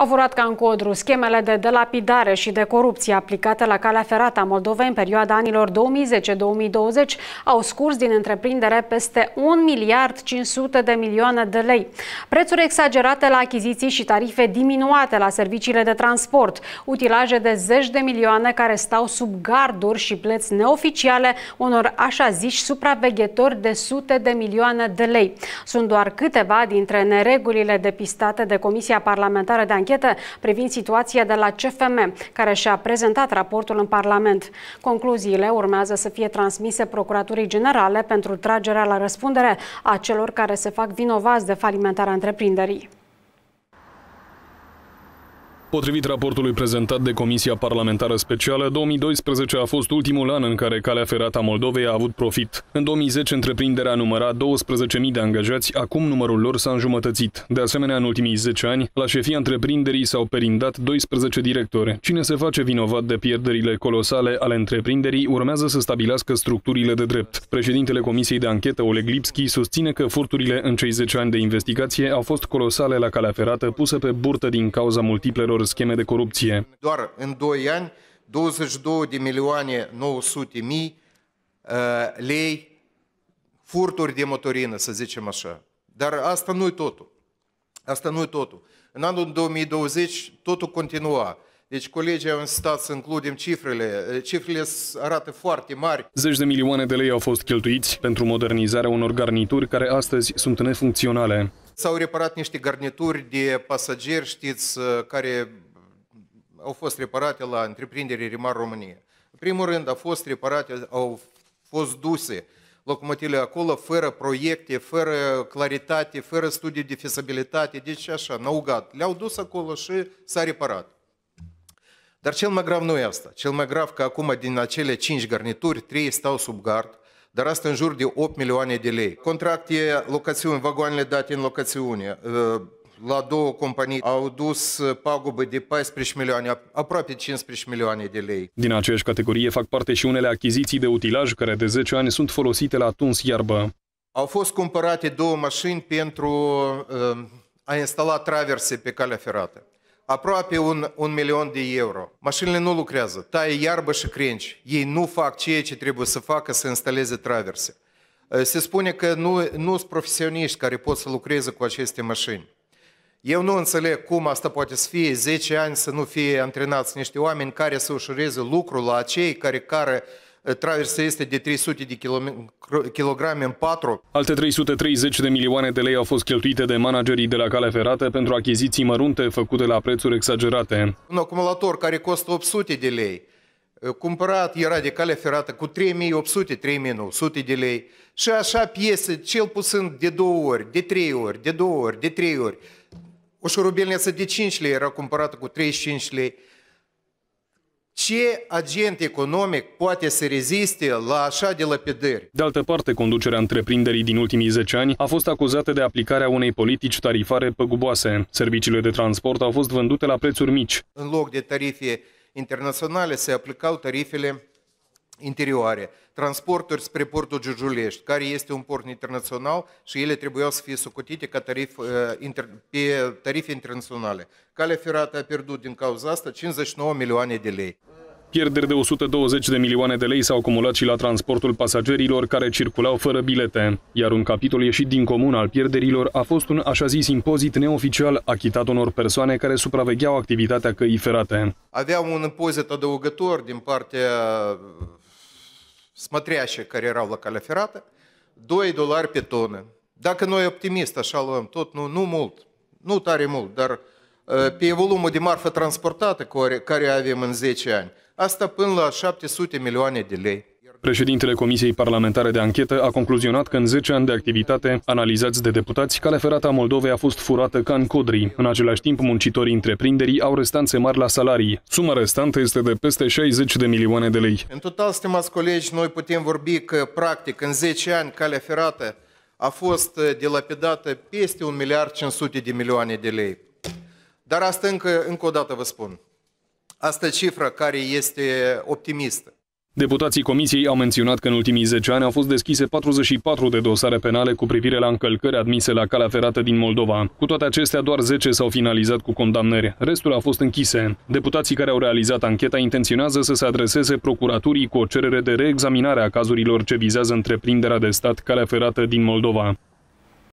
Au furat ca în codru schemele de delapidare și de corupție aplicate la calea ferată a Moldovei în perioada anilor 2010-2020 au scurs din întreprindere peste 1 miliard 500 de milioane de lei. Prețuri exagerate la achiziții și tarife diminuate la serviciile de transport, utilaje de zeci de milioane care stau sub garduri și plăți neoficiale unor așa ziși supraveghetori de sute de milioane de lei. Sunt doar câteva dintre neregulile depistate de Comisia Parlamentară de Anchetă privind situația de la CFM, care și-a prezentat raportul în Parlament. Concluziile urmează să fie transmise Procuraturii Generale pentru tragerea la răspundere a celor care se fac vinovați de falimentarea întreprinderii. Potrivit raportului prezentat de Comisia Parlamentară Specială, 2012 a fost ultimul an în care calea ferată a Moldovei a avut profit. În 2010, întreprinderea număra 12.000 de angajați, acum numărul lor s-a înjumătățit. De asemenea, în ultimii 10 ani, la șefia întreprinderii s-au perindat 12 directori. Cine se face vinovat de pierderile colosale ale întreprinderii urmează să stabilească structurile de drept. Președintele Comisiei de Anchetă, Oleg Lipski, susține că furturile în cei 10 ani de investigație au fost colosale la calea ferată, puse pe burtă din cauza multiplelor unor scheme de corupție. Doar în 2 ani, 22 de milioane 900 mii uh, lei furturi de motorină, să zicem așa. Dar asta nu-i totul. Asta nu-i totul. În anul 2020 totul continua. Deci colegii au insistat să includem cifrele. Cifrele arată foarte mari. Zeci de milioane de lei au fost cheltuiți pentru modernizarea unor garnituri care astăzi sunt nefuncționale. S-au reparat niște garnituri de pasageri, știți, care au fost reparate la întreprindere Rimar România. În primul rând, au fost reparate, au fost duse locomotivele acolo fără proiecte, fără claritate, fără studii de fezabilitate, deci așa, naugat. Le-au dus acolo și s-a reparat. Dar cel mai grav nu e asta. Cel mai grav că acum din acele 5 garnituri, 3 stau sub gard, dar asta în jur de 8 milioane de lei. Contracte, locațiuni, vagoanele date în locațiune, uh, la două companii au dus pagubă de 14 milioane, aproape 15 milioane de lei. Din aceeași categorie fac parte și unele achiziții de utilaj care de 10 ani sunt folosite la tuns iarbă. Au fost cumpărate două mașini pentru uh, a instala traverse pe calea ferată aproape un, un milion de euro. Mașinile nu lucrează, taie iarbă și crenci. Ei nu fac ceea ce trebuie să facă să instaleze traverse. Eh, se spune că nu, nu sunt profesioniști care pot să lucreze cu aceste mașini. Eu nu înțeleg cum asta poate să fie 10 ani să nu fie antrenați niște oameni care să ușureze lucrul la acei care care traversa este de 300 de kilograme în 4. Alte 330 de milioane de lei au fost cheltuite de managerii de la cale ferată pentru achiziții mărunte făcute la prețuri exagerate. Un acumulator care costă 800 de lei, cumpărat era de cale ferată cu 3800, 3900 de lei și așa piese cel puțin de două ori, de trei ori, de două ori, de trei ori. O șurubelniță de 5 lei era cumpărată cu 35 lei. Ce agent economic poate să reziste la așa de lapidări? De altă parte, conducerea întreprinderii din ultimii 10 ani a fost acuzată de aplicarea unei politici tarifare păguboase. Serviciile de transport au fost vândute la prețuri mici. În loc de tarife internaționale se aplicau tarifele interioare, transporturi spre portul Giurgiulești, care este un port internațional și ele trebuiau să fie socotite ca tarif, uh, pe tarife internaționale. Calea ferată a pierdut din cauza asta 59 milioane de lei. Pierderi de 120 de milioane de lei s-au acumulat și la transportul pasagerilor care circulau fără bilete, iar un capitol ieșit din comun al pierderilor a fost un așa zis impozit neoficial achitat unor persoane care supravegheau activitatea căii ferate. Aveam un impozit adăugător din partea смотрящие care erau la calea ferată, 2 dolari pe tonă. Dacă noi optimist așa luăm tot, nu, nu mult, nu tare mult, dar pe volumul de marfă transportată care, care avem în 10 ani, asta până la 700 milioane de lei. Președintele Comisiei Parlamentare de Anchetă a concluzionat că în 10 ani de activitate, analizați de deputați, calea ferată a Moldovei a fost furată ca în codrii. În același timp, muncitorii întreprinderii au restanțe mari la salarii. Suma restantă este de peste 60 de milioane de lei. În total, stimați colegi, noi putem vorbi că, practic, în 10 ani, calea ferată a fost dilapidată peste 1 miliard 500 de milioane de lei. Dar asta încă, încă o dată vă spun. Asta cifra care este optimistă. Deputații comisiei au menționat că în ultimii 10 ani au fost deschise 44 de dosare penale cu privire la încălcări admise la calea ferată din Moldova. Cu toate acestea, doar 10 s-au finalizat cu condamnări. Restul a fost închise. Deputații care au realizat ancheta intenționează să se adreseze procuraturii cu o cerere de reexaminare a cazurilor ce vizează întreprinderea de stat calea ferată din Moldova.